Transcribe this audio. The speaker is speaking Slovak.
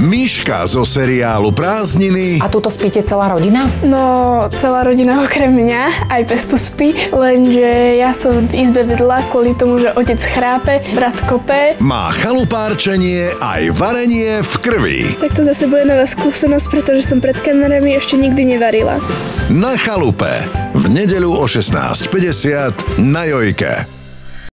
Myška zo seriálu Prázdniny. A tuto spíte celá rodina? No, celá rodina okrem mňa, aj pes tu spí, lenže ja som v izbe vedľa kvôli tomu, že otec chrápe, brat kope. Má chalupárčenie aj varenie v krvi. Tak to zase bude nová skúsenosť, pretože som pred kamerami ešte nikdy nevarila. Na chalupe. V nedeľu o 16.50 na Jojke.